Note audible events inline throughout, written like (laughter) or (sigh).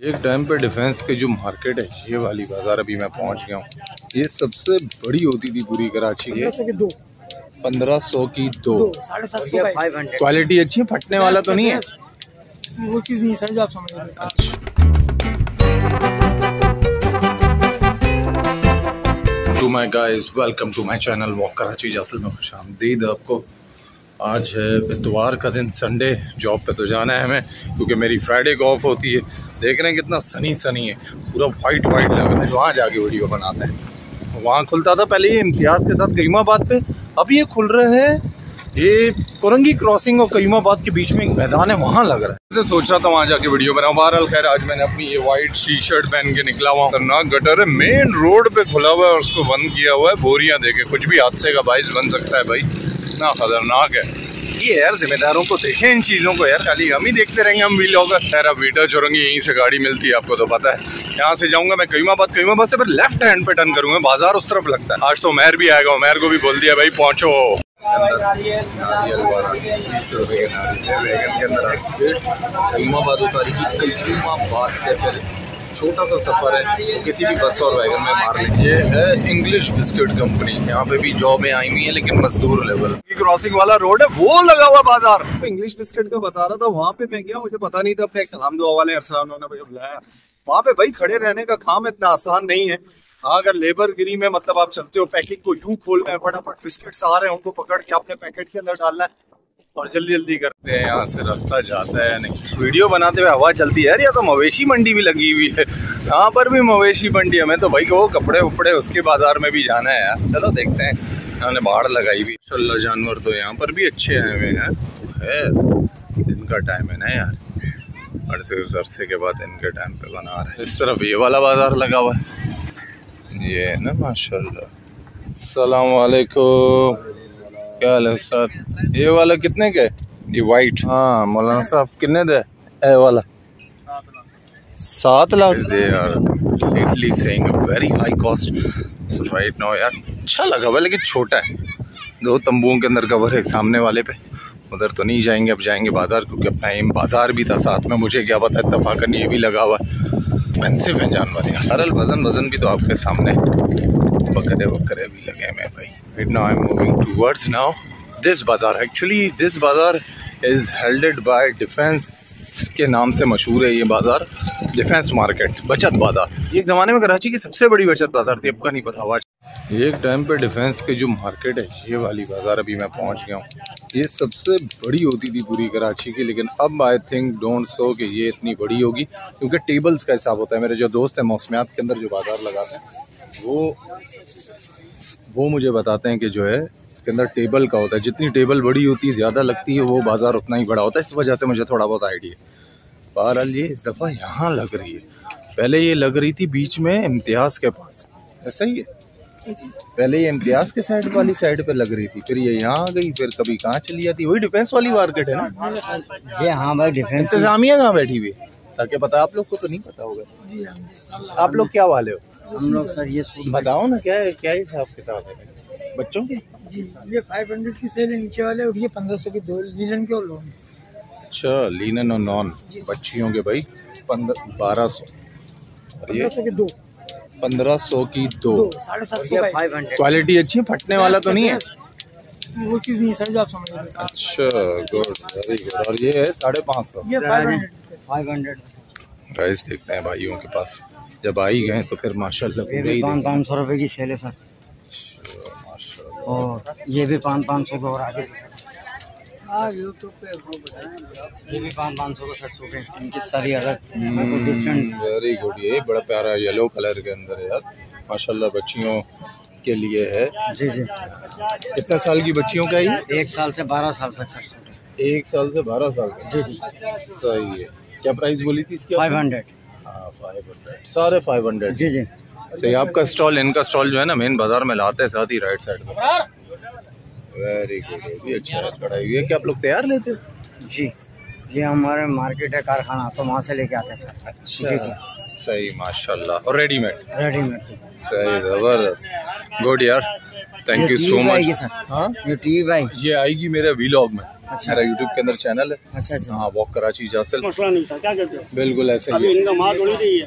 एक टाइम पे डिफेंस के जो मार्केट है ये वाली बाज़ार अभी मैं पहुँच गया हूँ। ये सबसे बड़ी होती थी पूरी कराची की। दो। पंद्रह सौ की दो। क्वालिटी अच्छी है फटने वाला तो नहीं है? वो चीज़ नहीं सर जो आप समझ। रहे to my guys welcome to my channel walk Karachi जासल में खुश आमदीद आपको आज है इतवार का दिन संडे जॉब पे तो जाना है हमें, क्योंकि मेरी फ्राइडे को ऑफ़ होती है। देख रहे हैं कितना सनी सनी है, पूरा वाइट वाइट लग रहा है। वहाँ जाके वीडियो बनाते हैं। वहाँ खुलता था पहले ये इम्तियाज़ के साथ कईमाबाद पे, अब ये खुल रहे हैं, ये कोरंगी क्रॉसिंग और कईमाबाद के बीच में एक मैदान है, वहाँ लग रहा है। मैं सोच रहा था वहाँ जाके वीडियो बनाऊँ। बहरहाल, खैर, आज मैंने अपनी ये वाइट टी शर्ट पहन के निकला हुआ खतरनाक गटर है मेन रोड पे खुला हुआ है और उसको बंद किया हुआ है। बोरियाँ देखे, कुछ भी हादसे का बाइस बन सकता है भाई। इतना खतरनाक है। ये यार जिम्मेदारों को देखें इन चीज़ों को यार। खाली हम ही देखते रहेंगे, हम भी लोग। यार अब वीटा यहीं से गाड़ी मिलती है, आपको तो पता है। यहाँ से जाऊँगा मैं कईमाबाद कईमाबाद से फिर लेफ़्ट हैंड पे टर्न करूँगा, बाज़ार उस तरफ़ लगता है। आज तो उमैर भी आएगा, उमैर को भी बोल दिया, भाई, पहुंचो। नारियल वाला के अंदर स्पीड कईमाबाद से छोटा सा सफ़र है। तो किसी भी बस और वैगन में मार लीजिए। है इंग्लिश बिस्किट कंपनी यहाँ पे भी जॉबें आई हुई है, लेकिन मजदूर लेवल क्रॉसिंग वाला रोड है, वो लगा हुआ बाज़ार। इंग्लिश बिस्किट का बता रहा था, वहाँ पे मैं गया, मुझे पता नहीं था, अपने सलाम दुआ वाले अरसलाम ने बुलाया। वहाँ पे भाई खड़े रहने का काम इतना आसान नहीं है। हाँ अगर लेबर गिरी में मतलब आप चलते हो पैकेट को यूँ खोलना है फटाफट बिस्किट आ रहे हैं, उनको पकड़ के अपने पैकेट के अंदर डालना है। और जल्दी जल्दी करते हैं, यहाँ से रास्ता जाता है नहीं वीडियो बनाते हुए हवा चलती है। या तो मवेशी मंडी भी लगी हुई है। यहाँ पर भी मवेशी मंडी हमें तो भाई वो कपड़े उपड़े उसके बाज़ार में भी जाना है, यार। चलो देखते हैं। यहाँ बाढ़ लगाई हुई माशाल्लाह, जानवर तो यहाँ पर भी अच्छे आए हुए हैं। खैर, दिन का टाइम है ना यार। अरसे उस अरसे के बाद दिन के टाइम पे बना रहे इस तरफ़ ये वाला बाज़ार लगा हुआ है। ये है ना, माशाल्लाह। सलाम वालेकुम। क्या हाल है सर ये वाला कितने के ये वाइट हाँ मौलाना साहब कितने दे? ए वाला। सात लाख। दे यार lately saying very high cost right now यार अच्छा लगा हुआ लेकिन छोटा है। दो तंबुओं के अंदर कवर है सामने वाले पे। उधर तो नहीं जाएँगे अब जाएँगे बाज़ार क्योंकि अपना एम बाज़ार भी था साथ में। मुझे क्या पता इतफाकन ये भी लगा हुआ एक्सपेंसिव है जानवर यार। हरल वज़न वज़न भी तो आपके सामने बकरे बकरे भी लगे हुए भाई। Right now i'm moving towards now this bazaar actually this bazaar is held by defense के नाम से मशहूर है ये बाज़ार डिफेंस मार्केट बचत बाज़ार एक ज़माने में कराची की सबसे बड़ी बचत बाज़ार थी अब का नहीं पता हुआ एक टाइम पे डिफेंस के जो मार्केट है, ये वाली बाज़ार अभी मैं पहुँच गया हूँ। ये सबसे बड़ी होती थी पूरी कराची की, लेकिन अब आई थिंक डोंट सो कि ये इतनी बड़ी होगी, क्योंकि टेबल्स का हिसाब होता है। मेरे जो दोस्त हैं मौसमियात के अंदर जो बाज़ार लगाते हैं, वो वो मुझे बताते हैं कि जो है, इसके अंदर टेबल का होता है। जितनी टेबल बड़ी होती है ज़्यादा लगती है, वो बाज़ार उतना ही बड़ा होता है। इस वजह से मुझे थोड़ा बहुत आइडिया बहरहाल, ये इस दफ़ा यहाँ लग रही है। पहले ये लग रही थी बीच में इम्तियाज़ के पास। ऐसा ही है। पहले ये इम्तियाज़ के साइड वाली साइड पे लग रही थी फिर ये यहाँ आ गई फिर कभी कहाँ चली जाती वही डिफेंस वाली मार्केट है ना? ये हाँ भाई डिफेंस इंतजामिया कहाँ बैठी हुई? ताकि पता आप लोग को तो नहीं पता होगा। आप लोग क्या वाले हो? हम लोग सर ये बताओ ना क्या है क्या हिसाब किताब है? बच्चों के? जी ये फाइव हंड्रेड की सेल नीचे वाले और ये पंद्रह सौ की दो लीलन के और लोन अच्छा लीनन और नॉन बच्चियों के भाई पंद्रह बारह सौ। और ये? पंद्रह सौ की दो। पंद्रह सौ की दो। साढ़े सात सौ क्वालिटी अच्छी है? फटने वाला तो नहीं है? वो चीज़ नहीं सर जो आप समझ रहे अच्छा गुड वेरी गुड और ये है साढ़े पाँच सौ। ये फाइव हंड्रेड गाइस देखते हैं भाइयों के पास। जब आई गए तो फिर माशाल्लाह पाँच पाँच सौ रुपए की सेल है सर। अच्छा, माशाल्लाह। और ये भी पाँच पाँच सौ का और आगे हाँ यूट्यूब पे वो बताएँ ये भी पाँच पाँच सौ का सर सूट है इनकी सारी अलग डिफरेंट वेरी गुड ये बड़ा प्यारा येलो कलर के अंदर है यार। माशाल्लाह बच्चियों के लिए है। जी जी। कितने साल की बच्चियों का है एक साल से बारह साल तक सर सूट है एक साल से बारह साल का? जी जी। सही है। क्या प्राइस बोली थी इसकी फाइव हंड्रेड हाँ फाइव हंड्रेड सारे फाइव हंड्रेड जी जी। सही आपका स्टॉल इनका स्टॉल जो है ना मेन बाज़ार में लाते हैं साथ ही राइट साइड में। वेरी गुड ये भी अच्छा कढ़ाई ये क्या आप लोग तैयार लेते हो? जी। ये हमारे मार्केट है कारखाना तो वहाँ से लेके आते हैं सर। अच्छा जी जी। सही माशाल्लाह। और रेडीमेड रेडीमेड सही ज़बरदस्त। गुड यार। थैंक यू सो मच हाँ? ये टीवी भाई ये आएगी मेरे व्लॉग में। अच्छा। मेरा यूट्यूब के अंदर चैनल है। अच्छा अच्छा। हाँ वॉक कराची जासिल। मसला नहीं था क्या करते हो? बिल्कुल ऐसे अभी ही। इनका माल थोड़ी नहीं है।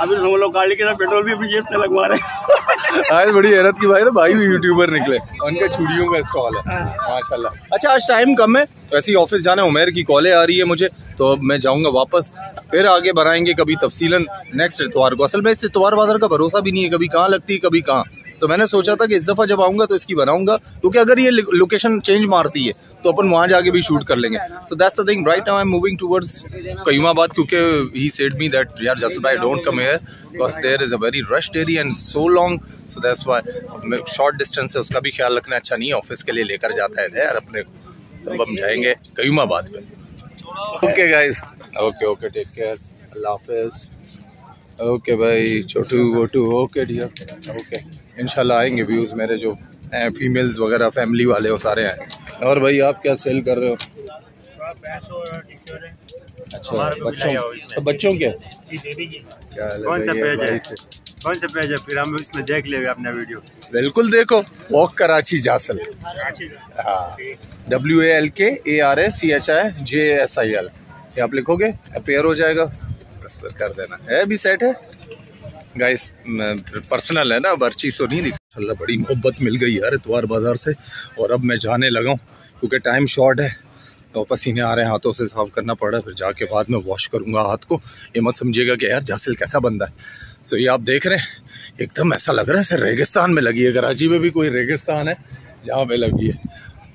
अभी तो हम लोग गाड़ी के साथ पेट्रोल भी अपनी जेब से लगवा रहे हैं। आज बड़ी हैरत की बात है भाई भी यूट्यूबर निकले। उनका चूड़ियों का स्टॉल है। माशाल्लाह। अच्छा आज टाइम कम है। वैसे ही ऑफ़िस जाना है उमेर की कॉलें आ रही है मुझे। तो अब मैं जाऊँगा वापस फिर आगे बढ़ाएँगे कभी तफसीलन। नेक्स्ट इतवार को। असल में इस इतवार बाज़ार का भरोसा भी नहीं है कभी कहाँ लगती है कभी कहाँ। तो मैंने सोचा था कि इस दफ़ा जब आऊँगा तो इसकी बनाऊँगा क्योंकि अगर ये लोकेशन चेंज मारती है तो अपन वहाँ जाके भी शूट कर लेंगे। So that's the thing right now I am moving towards Qayyumabad क्योंकि ही सेड मी दैट यार जस्ट भाई don't come here because there is a very rushed area and so long so that's why short distance है उसका भी ख्याल रखना अच्छा नहीं है ऑफ़िस के लिए लेकर जाता है यार अपने। तो अब हम जाएँगे कयूमाबाद पे। Okay guys okay okay take care अल्लाह हाफिज़ ओके भाई छोटू वोटू ओके डियर ओके इंशाल्लाह आएँगे व्यूज़ मेरे जो हैं फीमेल्स वगैरह फैमिली वाले वो सारे हैं। और भाई आप क्या सेल कर रहे हो? अच्छा बच्चों तो बच्चों के क्या कौन सा पेज है? से? कौन सा पेज है? फिर हम उसमें देख लेंगे अपना वीडियो बिल्कुल देखो वॉक कराची जासल। हाँ। W A L K A R A C H I J S I L ये आप लिखोगे अपेयर हो जाएगा। बस कर देना। है भी सेट है। गाइस पर्सनल है ना हर चीज़ तो नहीं दिखा अल्लाह बड़ी मोहब्बत मिल गई यार इतवार बाज़ार से। और अब मैं जाने लगा हूँ, क्योंकि टाइम शॉर्ट है। तो पसीने आ रहे हैं, हाथों से साफ़ करना पड़ा, फिर जाके बाद में वॉश करूँगा हाथ को। ये मत समझिएगा कि यार जासिल कैसा बंदा है। सो ये आप देख रहे हैं, एकदम ऐसा लग रहा है सर रेगिस्तान में लगी है। कराची में भी कोई रेगिस्तान है जहाँ पे लगी है।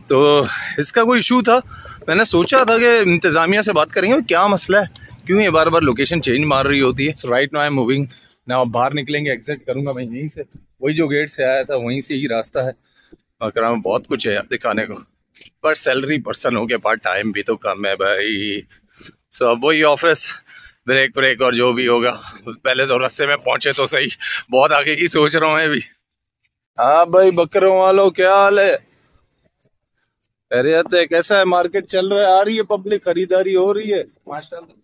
तो इसका कोई इशू था? मैंने सोचा था कि इंतज़ामिया से बात करेंगे, क्या मसला है? क्यों ये बार बार लोकेशन चेंज मार रही होती है? So right now I am moving ना अब बाहर निकलेंगे एग्जिट करूँगा मैं यहीं से। वही जो गेट से आया था वहीं से ही रास्ता है। अकरा में बहुत कुछ है यार दिखाने को। पर सैलरी पर्सन हो गया पार्ट टाइम भी तो कम है भाई। सो अब वही ऑफ़िस ब्रेक ब्रेक और जो भी होगा। पहले तो रास्ते में पहुँचे तो सही। बहुत आगे की सोच रहा हूँ मैं भी हाँ भाई बकरों वालों क्या हाल है? अरे कैसा है? मार्केट चल रहा है आ रही है पब्लिक खरीदारी हो रही है। माशाल्लाह।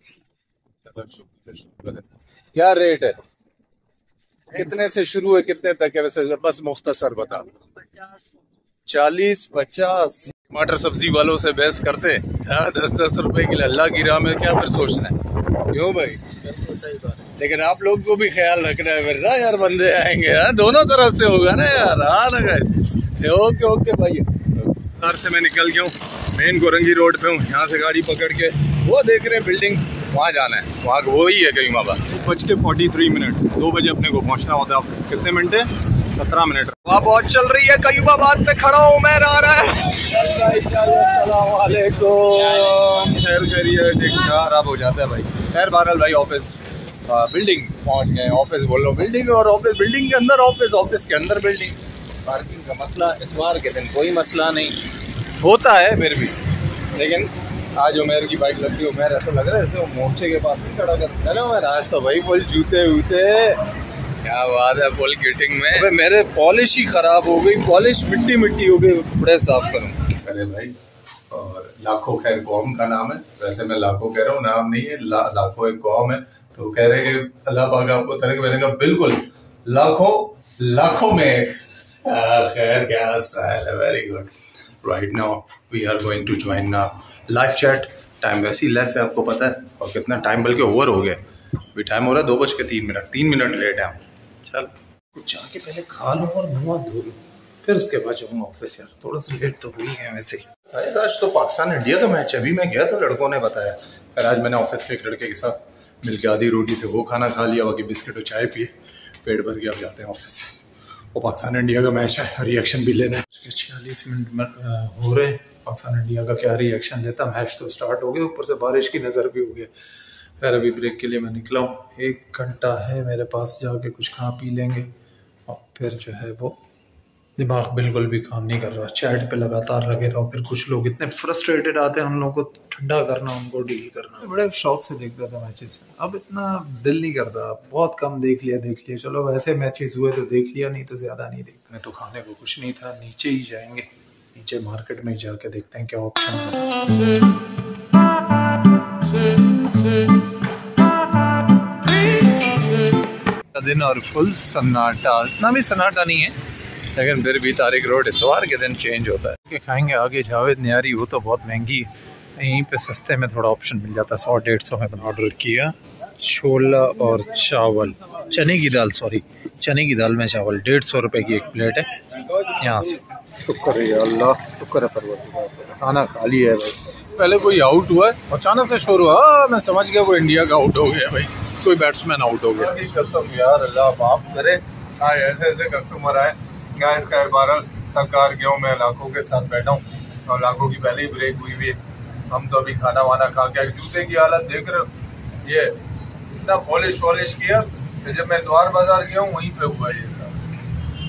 क्या रेट है? कितने से शुरू है, कितने तक है वैसे? बस मुख्तसर बता। चालीस, पचास। टमाटर सब्ज़ी वालों से बहस करते हैं। दस दस रुपए के लिए अल्लाह की राह में क्या फिर सोचना है? क्यों भाई? लेकिन आप लोग को भी ख्याल रखना है ना यार, बंदे आएँगे। हाँ दोनों तरफ़ से होगा ना यार। हाँ ना? ओके ओके भाई। कार से मैं निकल गया हूँ। मेन गोरंगी रोड पे हूँ। यहाँ से गाड़ी पकड़ के। वो देख रहे हैं बिल्डिंग वहाँ जाना है। वहाँ वो ही है कहीं बाबा। बज के फोर्टी थ्री मिनट दो बजे अपने को पहुँचना होता है ऑफ़िस कितने मिनट? है सत्रह मिनट। वहाँ बहुत चल रही है। कयूबाबाद पे खड़ा हूँ मैं आ रहा है खैर खैरियत। खराब हो जाता है भाई। खैर बहरहाल भाई ऑफ़िस बिल्डिंग पहुँच गए। ऑफ़िस बोल रहा हूँ। बिल्डिंग और ऑफ़िस बिल्डिंग के अंदर ऑफ़िस ऑफ़िस के अंदर बिल्डिंग पार्किंग का मसला इतवार के दिन कोई मसला नहीं। होता है फिर भी। लेकिन आज उमेर की बाइक लगती है उमेर ऐसा लग रहा है जैसे वो मोर्चे के पास नहीं खड़ा कर चलो मैं आज तो भाई फुल जूते वूते। क्या बात है फुल किटिंग में। अबे मेरे पॉलिश ही खराब हो गई पॉलिश मिट्टी मिट्टी हो गई कपड़े साफ़ करूँ। अरे भाई और लाखों खैर कौम का नाम है। वैसे मैं लाखों कह रहा हूँ नाम नहीं है ला, लाखों एक कौम है। तो कह रहे हैं कि अल्लाह पाक आपको तरह मैंने कहा बिल्कुल लाखों लाखों में एक। खैर क्या स्टाइल है very good right now we are going to join live chat time वैसे ही लेस है, आपको पता है। और कितना टाइम बल्कि ओवर हो गया। अभी टाइम हो रहा है दो बज के तीन मिनट। तीन मिनट लेट है। चल। कुछ जाके पहले खा लूँ और मुँह धो लूँ। फिर उसके बाद जाऊँगा ऑफ़िस यार। थोड़ा सा लेट तो हुई है वैसे ही। आज तो पाकिस्तान इंडिया का मैच अभी मैं गया था, लड़कों ने बताया। फिर आज मैंने ऑफ़िस के एक लड़के के साथ मिल के आधी रोटी से वो खाना खा लिया, बाकी बिस्किट और चाय पिए। पेट भर के अब जाते हैं ऑफ़िस वो पाकिस्तान इंडिया का मैच है। रिएक्शन भी लेना है। छियालीस मिनट हो रहे हैं। पाकिस्तान इंडिया का क्या रिएक्शन लेता मैच तो स्टार्ट हो गया, ऊपर से बारिश की नज़र भी हो गया। खैर, अभी ब्रेक के लिए मैं निकला हूँ। एक घंटा है मेरे पास, जाके कुछ खा पी लेंगे। और फिर जो है वो दिमाग बिल्कुल भी काम नहीं कर रहा। चैट पे लगातार लगे रहो। फिर कुछ लोग इतने फ्रस्ट्रेटेड आते हैं उन लोगों को, ठंडा करना, उनको डील करना। बड़े शौक से देखता था मैचेस अब इतना दिल नहीं करता। बहुत कम देख लिया देख लिया। चलो, वैसे मैचेस हुए तो देख लिया, नहीं तो ज़्यादा नहीं देखते। तो खाने को कुछ नहीं था, नीचे ही जाएँगे। नीचे मार्केट में जाके देखते हैं क्या ऑप्शन है। दिन और फुल सन्नाटा। इतना भी सन्नाटा नहीं है, लेकिन फिर भी तारिक रोड इतवार के दिन चेंज होता है। कि खाएँगे आगे जावेद न्यारी, वो तो बहुत महँगी यहीं पे सस्ते में थोड़ा ऑप्शन मिल जाता है सौ डेढ़ सौ में ऑर्डर किया। छोला और चावल। चने की दाल सॉरी चने की दाल में चावल, डेढ़ सौ रुपये की एक प्लेट है। यहाँ से। शुक्र है अल्लाह शुक्र है परवरदिगार। का। खाना खाली है भाई। पहले कोई आउट हुआ है? अचानक से शोर हुआ। हाँ, मैं समझ गया वो इंडिया का आउट हो गया भाई। कोई बैट्समैन आउट हो गया। कसम यार अल्लाह माफ़ करे। हाँ ऐसे ऐसे कस्टमर आए। क्या इसका बारह तक कार गया हूँ मैं लाखों के साथ बैठा हूँ। और लाखों की पहले ही ब्रेक हुई हुई हम तो अभी खाना वाना खा के जूते की हालत देख रहे हो? ये इतना पॉलिश वॉलिश किया जब मैं द्वार बाज़ार गया हूँ वहीं पे हुआ ये।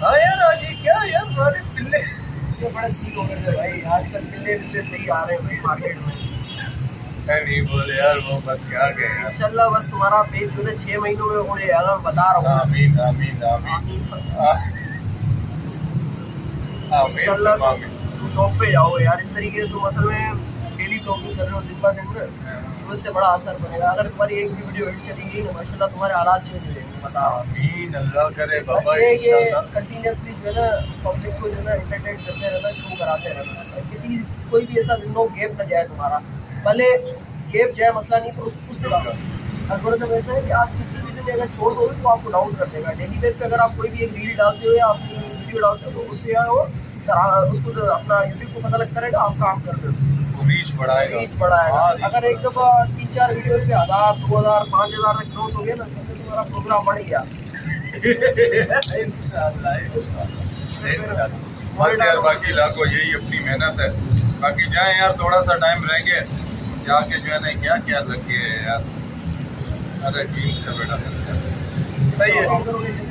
हाँ यार आज ये क्या यार सारे पिल्ले। ये बड़ा सीन हो गया है भाई। आजकल पिल्ले पिल्ले सही आ रहे हैं भाई मार्केट में। नहीं बोले यार वो बस क्या गए इंशाल्लाह बस तुम्हारा पेज जो है छह महीनों में हो जाएगा बता रहा हूँ। आमीन आमीन आमीन। आमीन इंशाल्लाह तुम टॉप पे जाओ यार इस तरीके से तुम असल में डेली टॉपिंग कर रहे हो दिन ब दिन तो उससे बड़ा असर पड़ेगा अगर तुम्हारी एक भी वीडियो हिट चली गई ना माशाल्लाह तुम्हारे हालात चेंज हो जाएँगे बता। रहा आमीन अल्लाह करे बाबा ये कंटिन्यूसली जो है ना पब्लिक को जो है ना इंटरटेन करते रहना शो कराते रहना। किसी कोई भी ऐसा विंडो गैप ना जाए तुम्हारा। भले गैप जाए मसला नहीं पर उस उस दिन अल्गोरिथम ऐसा है कि आप किसी भी दिन अगर छोड़ दोगे तो आपको डाउन कर देगा। डेली बेस पे अगर आप कोई भी एक रील डालते हो या अपनी वीडियो डालते हो तो उससे या वो उसको अपना यूट्यूब को पता लगता रहेगा आप काम कर रहे हो। रीच बढ़ाएगा। रीच बढ़ाएगा। हाँ, अगर एक दफ़ा तीन चार वीडियोस पे हज़ार दो हज़ार पाँच हज़ार तक क्रॉस हो गया ना तो तुम्हारा प्रोग्राम बढ़ गया। (laughs) यार बाकी लाखों यही अपनी मेहनत है। बाकी जाए यार थोड़ा सा टाइम रह गया जाके जो है ना क्या क्या लगे है यार। अरे ठीक है बेटा। सही है।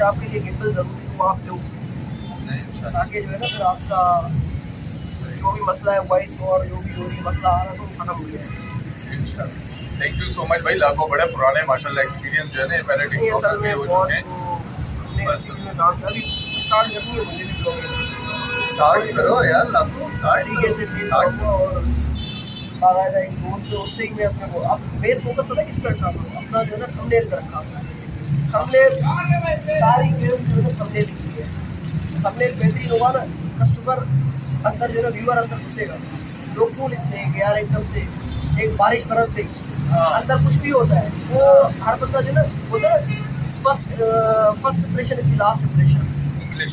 आपके लिए गिम्बल ज़रूरी आप नहीं, इंशाल्लाह। ताकि जो है ना फिर आपका जो भी मसला है वॉइस और जो भी जो भी मसला आ रहा है तो खत्म हो जाए थैंक यू सो मच भाई लाखों बड़े पुराने माशाल्लाह एक्सपीरियंस जो है ना में हो चुके हैं। बस। काम स्टार्ट करनी है मुझे भी ब्लॉगिंग स्टार्ट करो यार लाखों स्टार्ट तरीके स्टार्ट और बाकायदा एक दोस्त है उससे ही मैं अपने को अब मेन फोकस पता है किस पर रखा हूँ अपना जो है ना थंबनेल पर रखा हूँ थंबनेल सारी गेम जो है थंबनेल की है। थंबनेल बेहतरीन होगा ना कस्टमर अंदर जो है व्यूअर अंदर घुसेगा। लोग क्यों लिखते हैं कि यार एकदम से एक बारिश बरस गई? अंदर कुछ भी होता है। वो हर बंदा जो है ना बोलता है first first impression is last impression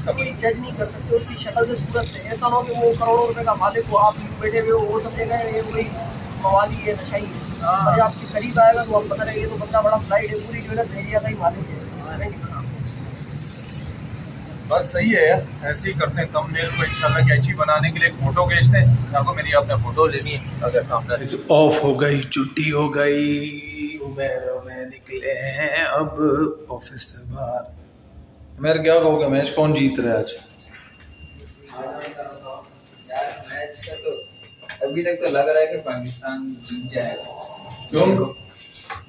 कोई जज नहीं कर सकते उसकी शक्ल से सूरत से ऐसा ना हो कि वो करोड़ों रुपए का मालिक हो आप बैठे हुए हो वो समझेगा ये कोई मवाली है नशाई है आपके करीब आएगा तो आप पता लगेगा तो बंदा बड़ा फ़्लाइट है पूरी जो है ना भेजिया का ही मालिक है। पता। बस सही है यार ऐसे ही करते हैं थंबनेल को इंशाल्लाह कैची बनाने के लिए फ़ोटो खींचते हैं। आपको मेरी आपने फ़ोटो लेनी है अगर सामने ऑफ़ हो गई छुट्टी हो गई उमेर उमेर निकले हैं अब ऑफ़िस से बाहर। उमेर क्या कहोगे मैच कौन जीत रहा है आज? यार मैच का तो अभी तक तो लग रहा है कि पाकिस्तान जीत जाएगा। क्यों?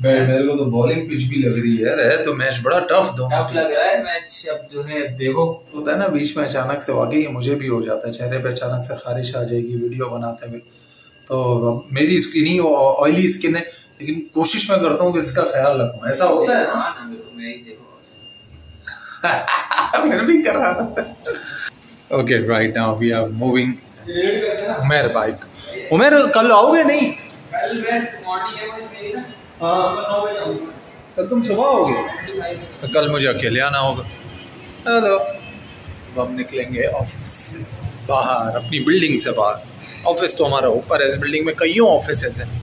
मेरे को तो बॉलिंग पिच भी लग रही है। यार है तो मैच बड़ा टफ दोनों टफ लग रहा है मैच अब जो है देखो। होता है ना बीच में अचानक से वाकई मुझे भी हो जाता है। चेहरे पे अचानक से खारिश आ जाएगी वीडियो बनाते हुए। तो मेरी स्किन ही ऑयली स्किन है लेकिन कोशिश मैं करता हूँ कि इसका ख्याल रखूँ। ऐसा होता है ना? मैं ही (laughs) भी कर रहा था। Okay right now we are moving Umair bike Umair कल आओगे? नहीं। कल मॉर्निंग है कल तुम सुबह गए कल मुझे अकेले आना होगा। हेलो। अब हम निकलेंगे ऑफ़िस से बाहर अपनी बिल्डिंग से बाहर। ऑफ़िस तो हमारा ऊपर है इस बिल्डिंग में कईयों ऑफ़िस हैं।